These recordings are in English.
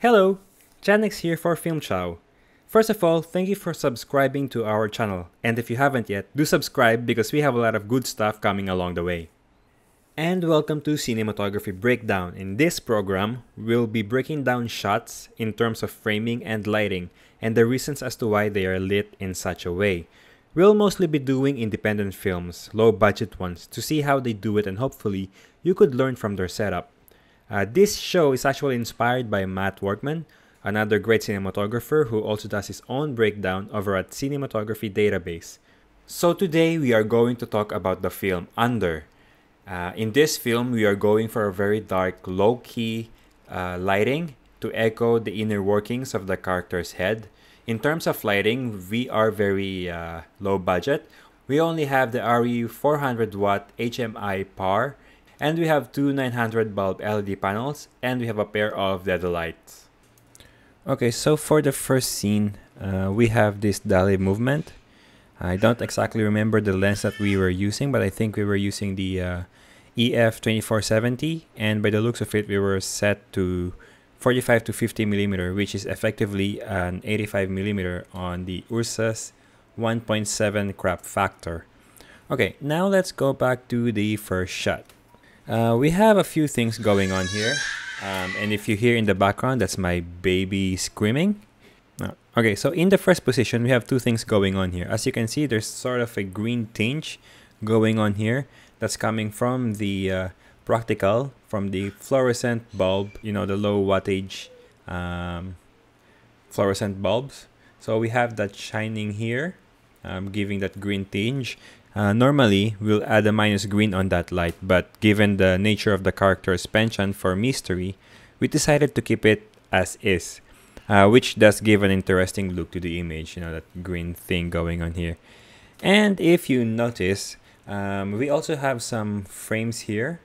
Hello, Janix here for Film Chow. First of all, thank you for subscribing to our channel, and if you haven't yet, do subscribe because we have a lot of good stuff coming along the way. And welcome to Cinematography Breakdown. In this program, we'll be breaking down shots in terms of framing and lighting, and the reasons as to why they are lit in such a way. We'll mostly be doing independent films, low budget ones, to see how they do it and hopefully you could learn from their setup. Uh, this show is actually inspired by Matt Workman, another great cinematographer who also does his own breakdown over at Cinematography Database. So today we are going to talk about the film Under. Uh, in this film, we are going for a very dark, low-key uh, lighting to echo the inner workings of the character's head. In terms of lighting, we are very uh, low budget. We only have the ARRI 400 watt HMI PAR and we have two 900 bulb LED panels and we have a pair of lights. Okay, so for the first scene, uh, we have this dolly movement. I don't exactly remember the lens that we were using, but I think we were using the uh, EF 2470 and by the looks of it, we were set to 45 to 50 millimeter, which is effectively an 85 millimeter on the Ursa's 1.7 crop factor. Okay, now let's go back to the first shot. Uh, we have a few things going on here. Um, and if you hear in the background, that's my baby screaming. Uh, okay, so in the first position, we have two things going on here. As you can see, there's sort of a green tinge going on here that's coming from the uh, practical, from the fluorescent bulb, you know, the low wattage um, fluorescent bulbs. So we have that shining here, um, giving that green tinge. Uh, normally, we'll add a minus green on that light, but given the nature of the character's penchant for mystery, we decided to keep it as is, uh, which does give an interesting look to the image, you know, that green thing going on here. And if you notice, um, we also have some frames here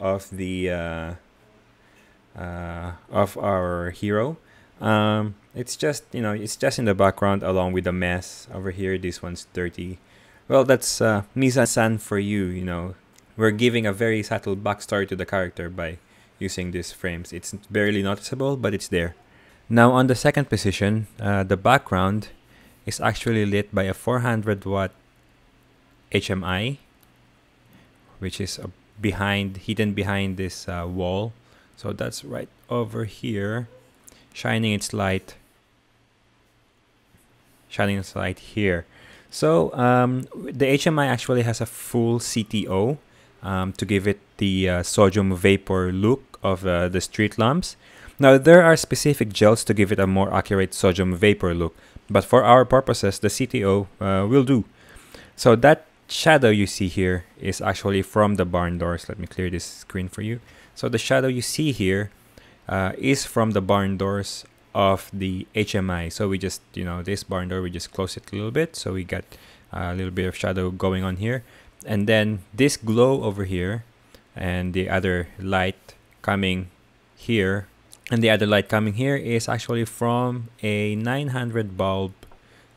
of the uh, uh, of our hero. Um, it's just you know it's just in the background along with the mess over here. This one's dirty. Well, that's uh, scène for you. You know, we're giving a very subtle backstory to the character by using these frames. It's barely noticeable, but it's there. Now on the second position, uh, the background is actually lit by a 400 watt HMI, which is behind, hidden behind this uh, wall. So that's right over here, shining its light, shining its light here. So um, the HMI actually has a full CTO um, to give it the uh, sodium vapor look of uh, the street lamps. Now there are specific gels to give it a more accurate sodium vapor look, but for our purposes, the CTO uh, will do. So that shadow you see here is actually from the barn doors. Let me clear this screen for you. So the shadow you see here uh, is from the barn doors of the HMI. So we just, you know, this barn door, we just close it a little bit. So we got a little bit of shadow going on here. And then this glow over here and the other light coming here and the other light coming here is actually from a 900 bulb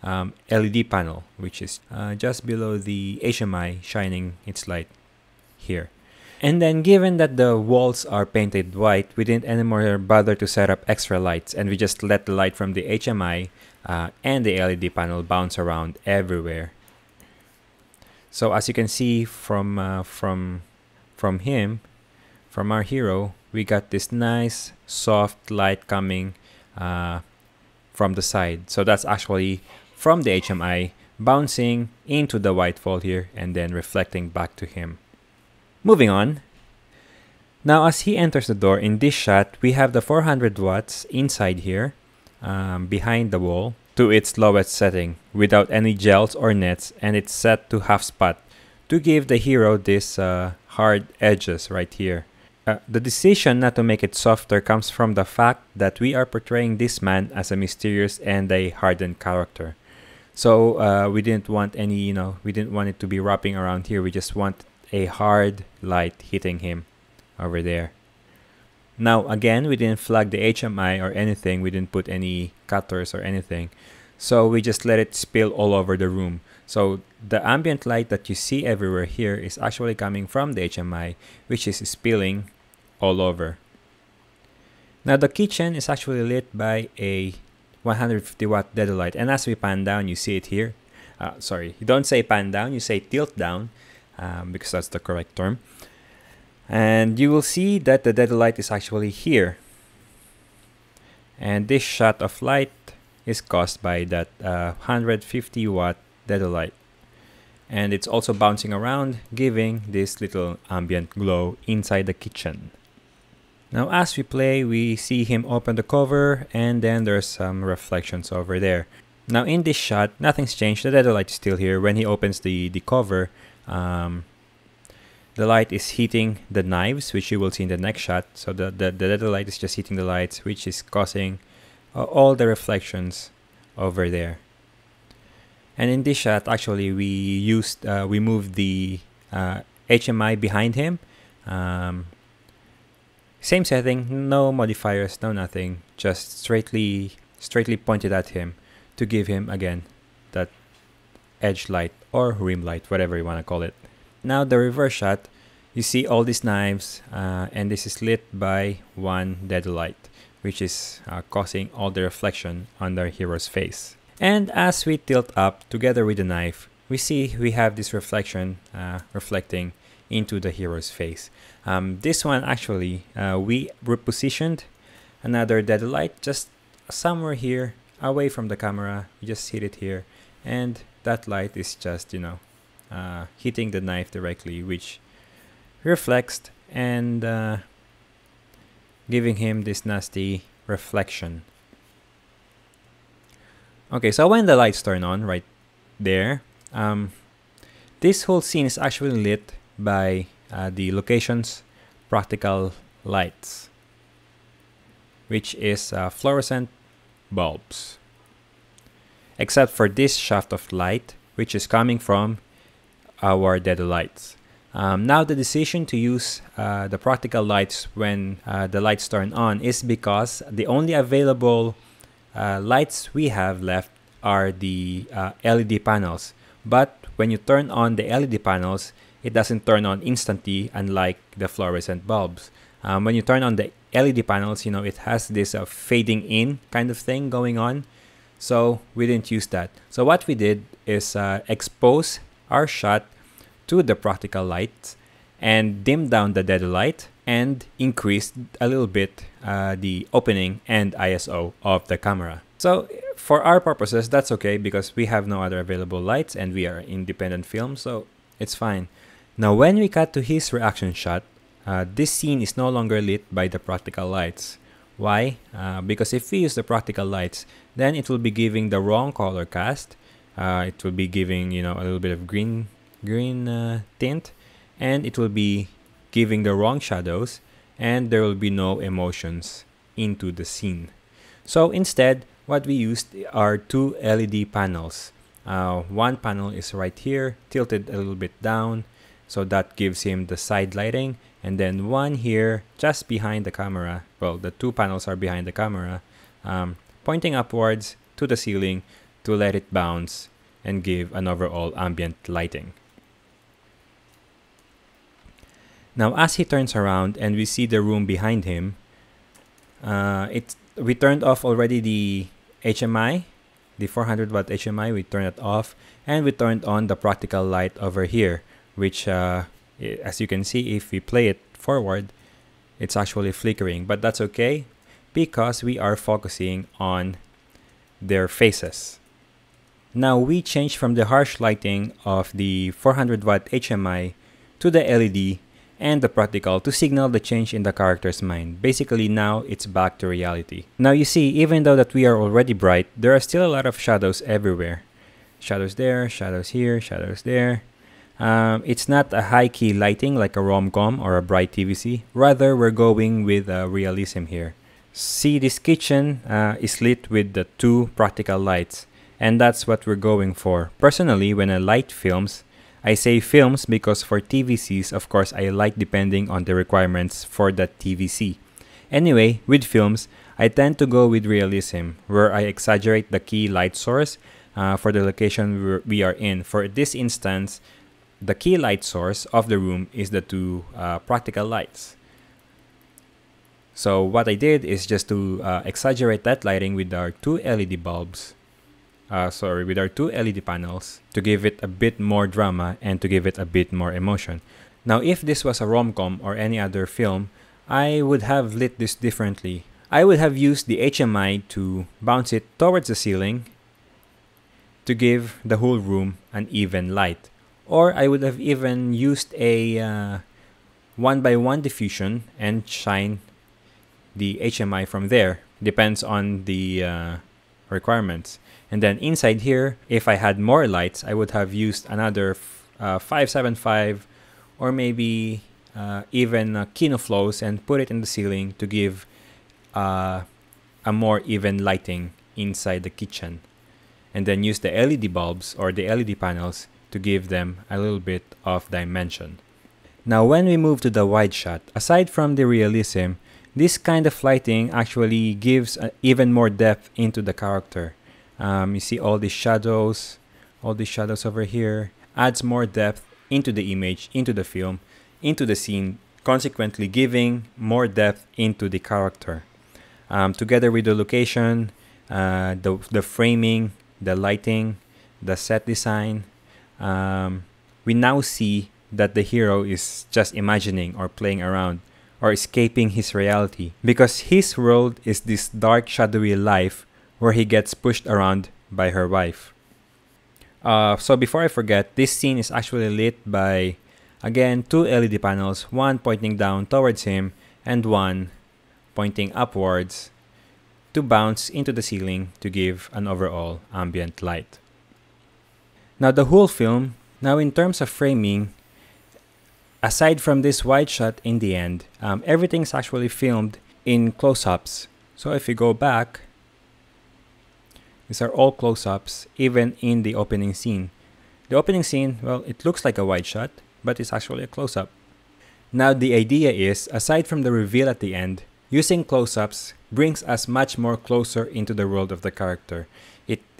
um, LED panel, which is uh, just below the HMI shining its light here. And then given that the walls are painted white, we didn't anymore bother to set up extra lights and we just let the light from the HMI uh, and the LED panel bounce around everywhere. So as you can see from uh, from from him, from our hero, we got this nice soft light coming uh, from the side. So that's actually from the HMI bouncing into the white wall here and then reflecting back to him. Moving on. Now as he enters the door in this shot, we have the 400 watts inside here um, behind the wall to its lowest setting without any gels or nets and it's set to half spot to give the hero this uh, hard edges right here. Uh, the decision not to make it softer comes from the fact that we are portraying this man as a mysterious and a hardened character. So uh, we didn't want any, you know, we didn't want it to be wrapping around here. We just want a hard light hitting him over there. Now, again, we didn't flag the HMI or anything. We didn't put any cutters or anything. So we just let it spill all over the room. So the ambient light that you see everywhere here is actually coming from the HMI, which is spilling all over. Now the kitchen is actually lit by a 150 watt Dedolight and as we pan down you see it here. Uh, sorry, you don't say pan down, you say tilt down um, because that's the correct term. And you will see that the Dedolight is actually here. And this shot of light is caused by that uh, 150 watt Dedolight. And it's also bouncing around, giving this little ambient glow inside the kitchen. Now as we play, we see him open the cover and then there's some reflections over there. Now in this shot, nothing's changed. The Dedolight is still here. When he opens the, the cover, um, the light is hitting the knives, which you will see in the next shot. So the, the, the Dedolight is just hitting the lights, which is causing uh, all the reflections over there. And in this shot, actually, we used, uh, we moved the uh, HMI behind him. Um, same setting, no modifiers, no nothing, just straightly, straightly pointed at him to give him, again, that edge light or rim light, whatever you want to call it. Now the reverse shot, you see all these knives uh, and this is lit by one Dedolight, which is uh, causing all the reflection on the hero's face. And as we tilt up together with the knife, we see we have this reflection uh, reflecting into the hero's face. Um, this one actually, uh, we repositioned another Dedolight just somewhere here away from the camera. You just hit it here and that light is just, you know, uh, hitting the knife directly, which reflects and uh, giving him this nasty reflection Okay, so when the lights turn on right there, um, this whole scene is actually lit by uh, the location's practical lights, which is uh, fluorescent bulbs. Except for this shaft of light, which is coming from our Dedolights. Um, now the decision to use uh, the practical lights when uh, the lights turn on is because the only available uh, lights we have left are the uh, LED panels. But when you turn on the LED panels, it doesn't turn on instantly unlike the fluorescent bulbs. Um, when you turn on the LED panels, you know, it has this uh, fading in kind of thing going on. So we didn't use that. So what we did is uh, expose our shot to the practical light and dim down the Dedolight and increase a little bit uh, the opening and ISO of the camera. So for our purposes, that's okay because we have no other available lights and we are independent film, so it's fine. Now when we cut to his reaction shot, uh, this scene is no longer lit by the practical lights. Why? Uh, because if we use the practical lights, then it will be giving the wrong color cast. Uh, it will be giving, you know, a little bit of green, green uh, tint, and it will be giving the wrong shadows and there will be no emotions into the scene. So instead, what we used are two LED panels. Uh, one panel is right here, tilted a little bit down, so that gives him the side lighting. And then one here, just behind the camera. Well, the two panels are behind the camera, um, pointing upwards to the ceiling to let it bounce and give an overall ambient lighting. Now, as he turns around and we see the room behind him, uh, it we turned off already the HMI, the 400 watt HMI. We turned it off, and we turned on the practical light over here, which, uh, as you can see, if we play it forward, it's actually flickering. But that's okay because we are focusing on their faces. Now we change from the harsh lighting of the 400 watt HMI to the LED and the practical to signal the change in the character's mind. Basically now it's back to reality. Now you see, even though that we are already bright, there are still a lot of shadows everywhere. Shadows there, shadows here, shadows there. Um, it's not a high key lighting like a rom-com or a bright TVC. Rather, we're going with uh, realism here. See, this kitchen uh, is lit with the two practical lights. And that's what we're going for. Personally, when I light films, I say films because for TVCs, of course, I light depending on the requirements for that TVC. Anyway, with films, I tend to go with realism, where I exaggerate the key light source uh, for the location we are in. For this instance, the key light source of the room is the two uh, practical lights. So what I did is just to uh, exaggerate that lighting with our two LED bulbs, uh, sorry, with our two LED panels to give it a bit more drama and to give it a bit more emotion. Now if this was a rom-com or any other film, I would have lit this differently. I would have used the HMI to bounce it towards the ceiling to give the whole room an even light. Or I would have even used a uh, one by one diffusion and shine the HMI from there. Depends on the uh, requirements. And then inside here, if I had more lights, I would have used another uh, 575 or maybe uh, even uh, Kino Flos and put it in the ceiling to give uh, a more even lighting inside the kitchen. And then use the LED bulbs or the LED panels to give them a little bit of dimension. Now when we move to the wide shot, aside from the realism, this kind of lighting actually gives uh, even more depth into the character. Um, you see all these shadows, all these shadows over here, adds more depth into the image, into the film, into the scene, consequently giving more depth into the character. Um, together with the location, uh, the, the framing, the lighting, the set design, um, we now see that the hero is just imagining or playing around or escaping his reality because his world is this dark shadowy life where he gets pushed around by her wife. Uh, so before I forget, this scene is actually lit by, again, two LED panels, one pointing down towards him and one pointing upwards to bounce into the ceiling to give an overall ambient light. Now the whole film, now in terms of framing, aside from this wide shot in the end, um, everything's actually filmed in close-ups. So if you go back, these are all close-ups, even in the opening scene. The opening scene, well, it looks like a wide shot, but it's actually a close-up. Now the idea is, aside from the reveal at the end, using close-ups brings us much more closer into the world of the character.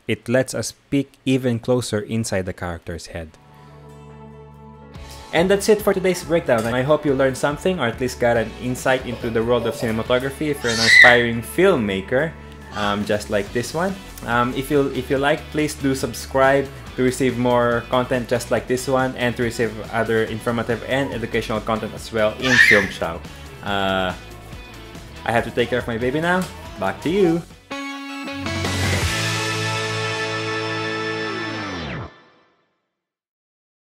It, lets us peek even closer inside the character's head. And that's it for today's breakdown. I hope you learned something or at least got an insight into the world of cinematography if you're an aspiring filmmaker um, just like this one. Um, if you if you like, please do subscribe to receive more content just like this one and to receive other informative and educational content as well in Film Chow. Uh, I have to take care of my baby now. Back to you.